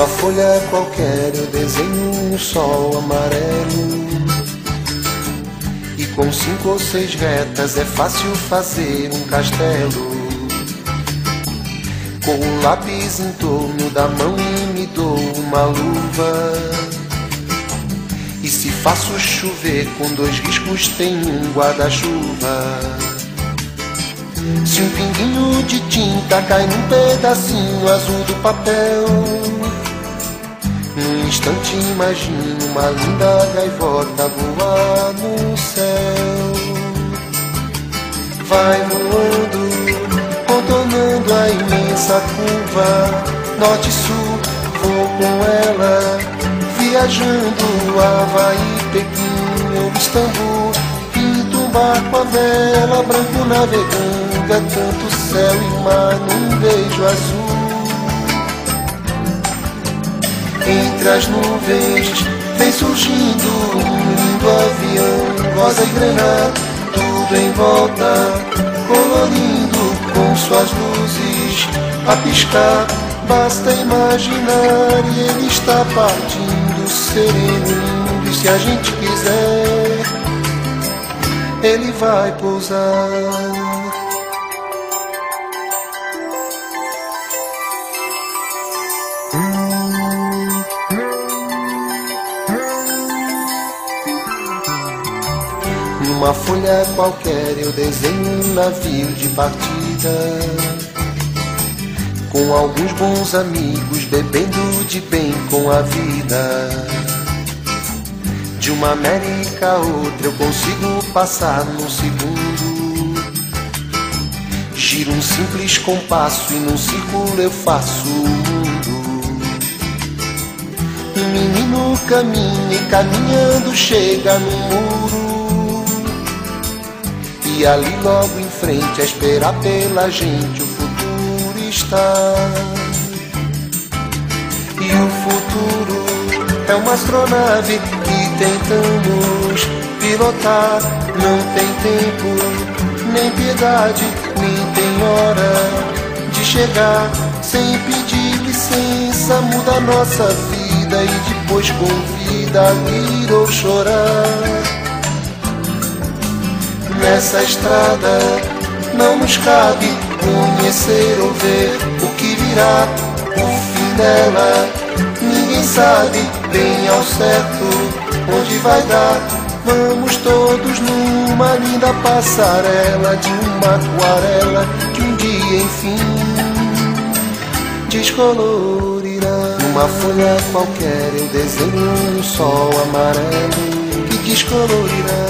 folha qualquer eu desenho um sol amarelo. E com cinco ou seis retas é fácil fazer um castelo. Com o lápis em torno da mão e me dou uma luva. E se faço chover com dois riscos tem um guarda-chuva. Se um pinguinho de tinta cai num pedacinho azul do papel instante imagino uma linda gaivota voar no céu. Vai voando, contornando a imensa curva. Norte e sul, vou com ela Viajando. Havaí, Pequim ou Istambul Pinto um barco a vela, branco navegando. É tanto céu e mar num beijo azul. Entre as nuvens vem surgindo um lindo avião, rosa e granada, tudo em volta, colorindo com suas luzes a piscar. Basta imaginar e ele está partindo sereno E se a gente quiser, ele vai pousar. Numa folha qualquer eu desenho um navio de partida. Com alguns bons amigos bebendo de bem com a vida. De uma América a outra eu consigo passar num segundo. Giro um simples compasso e num círculo eu faço o mundo. Um menino caminha e caminhando chega no muro e ali logo em frente a esperar pela gente o futuro está. E o futuro é uma astronave que tentamos pilotar. Não tem tempo, nem piedade, nem tem hora de chegar. Sem pedir licença, muda a nossa vida e depois convida a rir ou chorar nessa estrada não nos cabe conhecer ou ver o que virá, o fim dela. Ninguém sabe bem ao certo onde vai dar. Vamos todos numa linda passarela de uma aquarela que um dia enfim descolorirá. Numa folha qualquer eu desenho um sol amarelo que descolorirá.